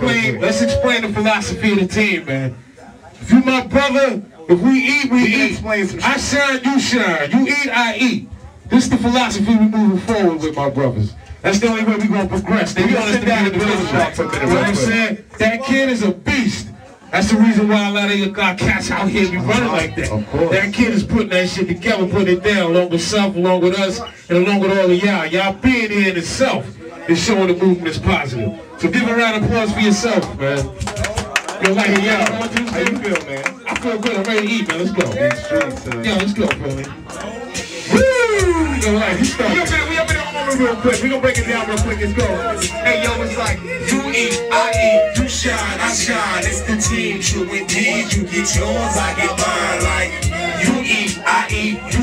explain. Let's explain the philosophy of the team, man. If you my brother, if we eat, we eat. explain some I shine, you shine. You eat, I eat. This is the philosophy we moving forward with, my brothers. That's the only way we gonna progress. They us sit down and build shop for minute, You know what I'm saying? That kid is a beast. That's the reason why a lot of you got cats out here be running like that. Of course. That kid is putting that shit together, putting it down, along with self, along with us, and along with all of y'all. Y'all being here in itself is showing the movement is positive. So give a round of applause for yourself, man. Yo, like, yo, How you feel, man? I feel good. I'm ready to eat, man. Let's go. Yo, let's go, Philly. Woo! Yo, like, he We started. we up in the moment real quick. We gonna break it down real quick. Let's go. Hey, yo, it's like you eat, I eat, you shine, I shine. It's the team, true indeed. You get yours, I get mine. Like you eat, I eat, you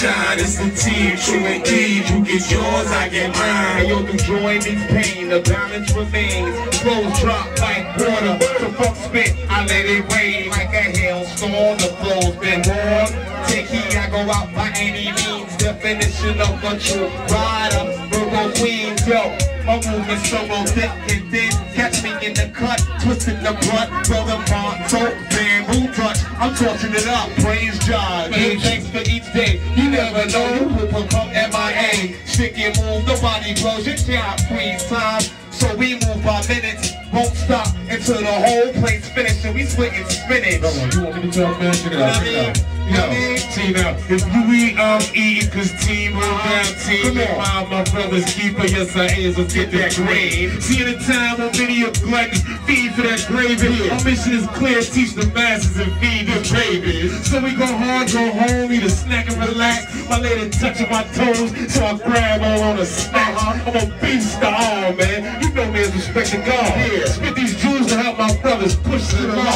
shine. It's the team, true indeed. You get yours, I get mine. Yo, through joy meets pain, the balance remains. Flows drop like water. The fuck spit, I let it rain like a hailstorm. The flow's been warm. Take heed, I go out by any means. Definition of a true rider. Virgo Queens, yo. My movement so thick and thin. Catch me in the cut, twisting the blunt. Brother Monto, bamboo touch. I'm torching it up. Praise God. Give thanks for each day. You never know who will become MIA. Move, nobody blows your job. So we move by minutes, won't stop until the whole place finished and we split and. Come on, you want me to talk, man? Check it out, check it out. You know what I Yo, see now, if you eat, I'm eating, cause team hold down, team. Come on. my, my brother's keeper, yes I is, let's get that grave. See the time when many of gluttons feed for that gravy. Our mission is clear, teach the masses and feed. So we go hard, go home, eat a snack and relax. My lady touching my toes, so I grab all on a snatch. I'm a beast to all, man. You know me as Respect Tha God. Yeah. Spit these jewels to help my brothers push it along.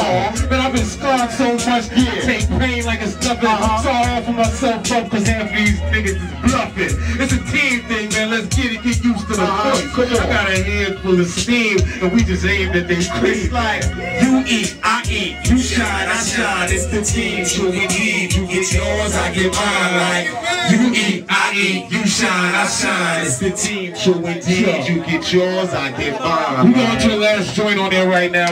Man, I've been scarred so much, Yeah. take pain like it's nothing. Uh-huh. So I offer myself up cause half of these niggas is bluffing. It's a team thing, man. Let's get it, get used to the Uh-huh. voice. Come on. I got a head full of steam, and we just aimed at they It's crazy. like you eat, I eat, It's the team, true indeed. You get yours, I get mine. Like you eat, I eat, you shine, I shine. It's the team, true indeed. You get yours, I get mine. We going to the last joint on there right now.